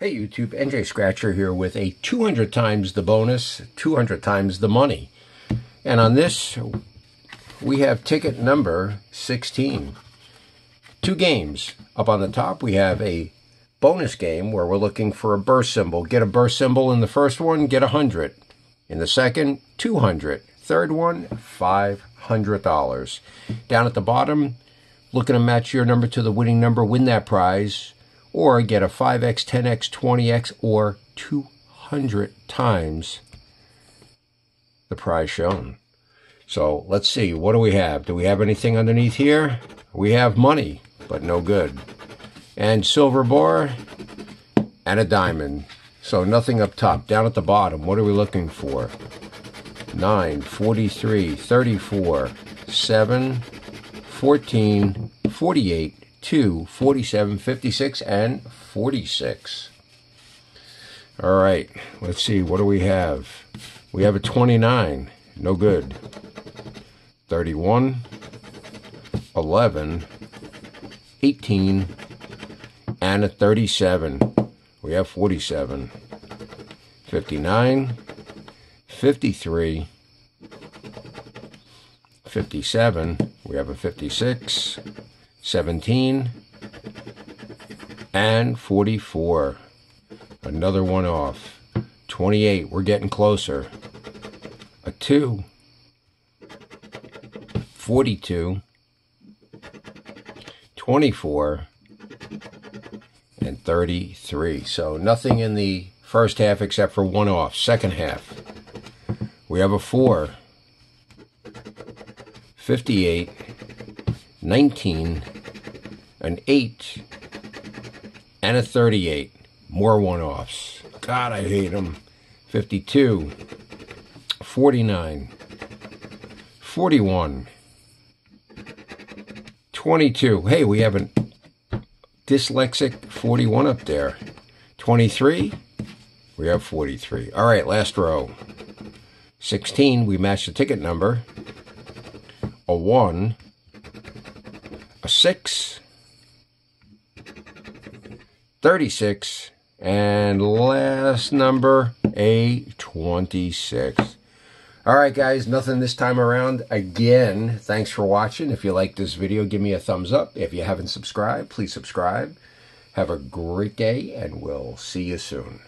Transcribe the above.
Hey YouTube, NJ Scratcher here with a 200 times the bonus, 200 times the money. And on this, we have ticket number 16. Two games. Up on the top, we have a bonus game where we're looking for a burst symbol. Get a burst symbol in the first one, get 100. In the second, 200. Third one, $500. Down at the bottom, looking to match your number to the winning number, win that prize or get a 5x, 10x, 20x, or 200 times the price shown. So let's see, what do we have? Do we have anything underneath here? We have money, but no good. And silver bar and a diamond. So nothing up top. Down at the bottom, what are we looking for? 9, 43, 34, 7, 14, 48, 2, 47, 56, and 46. All right, let's see, what do we have? We have a 29, no good. 31, 11, 18, and a 37. We have 47. 59, 53, 57, we have a 56, 17, and 44. Another one off. 28, we're getting closer. A 2, 42, 24, and 33. So nothing in the first half except for one off. Second half, we have a 4, 58, 19, an 8, and a 38. More one offs. God, I hate them. 52, 49, 41, 22. Hey, we have a dyslexic 41 up there. 23, we have 43. All right, last row. 16, we match the ticket number. A 1, a 6, 36, and last number, a 26. All right, guys, nothing this time around. Again, thanks for watching. If you like this video, give me a thumbs up. If you haven't subscribed, please subscribe. Have a great day, and we'll see you soon.